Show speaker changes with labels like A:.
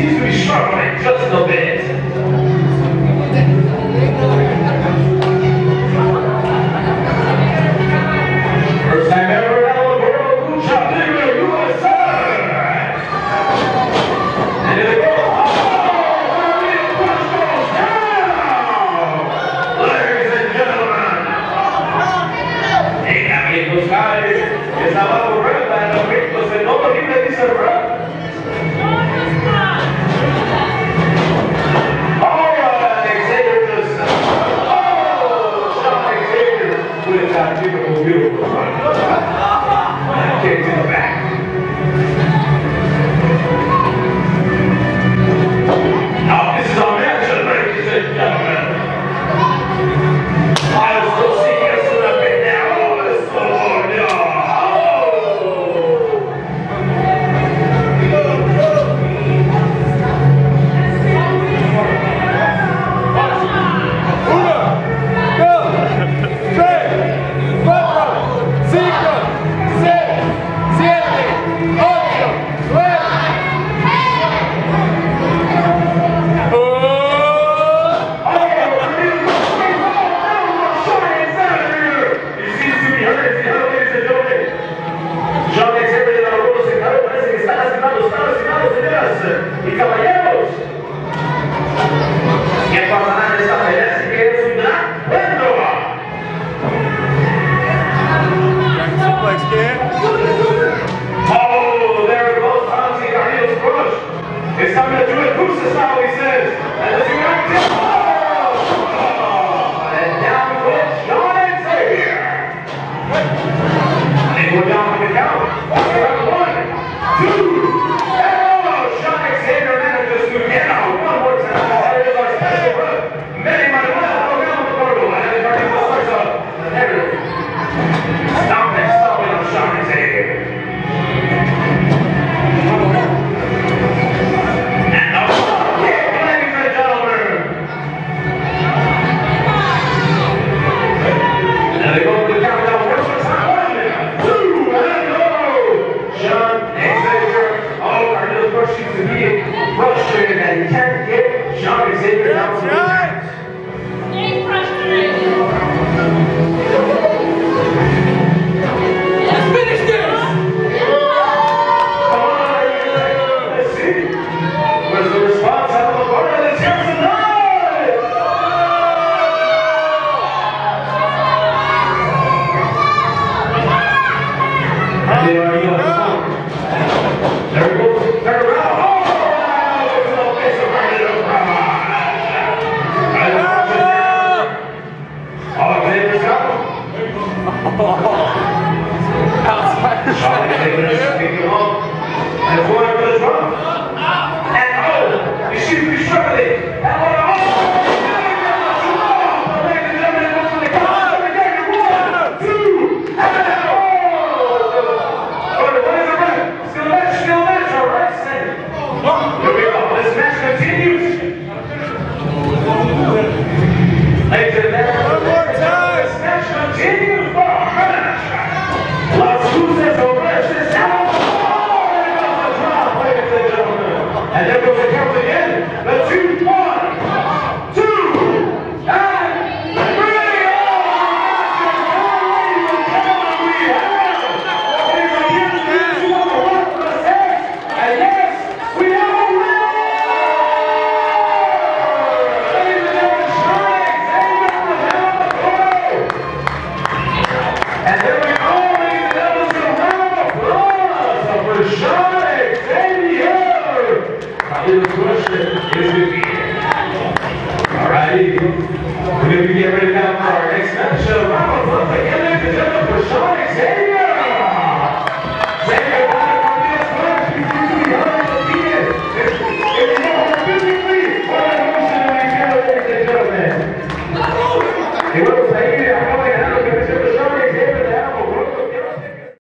A: seems to be struggling just a bit. And we're down to the count. One, Xavier, all our little Christians to frustrated and can't get Sean Xavier out of the Stay frustrated. And there we go, gentlemen,
B: question. All
A: righty. Ready now for our next match. A round of applause ladies and gentlemen, for Sean Xavier.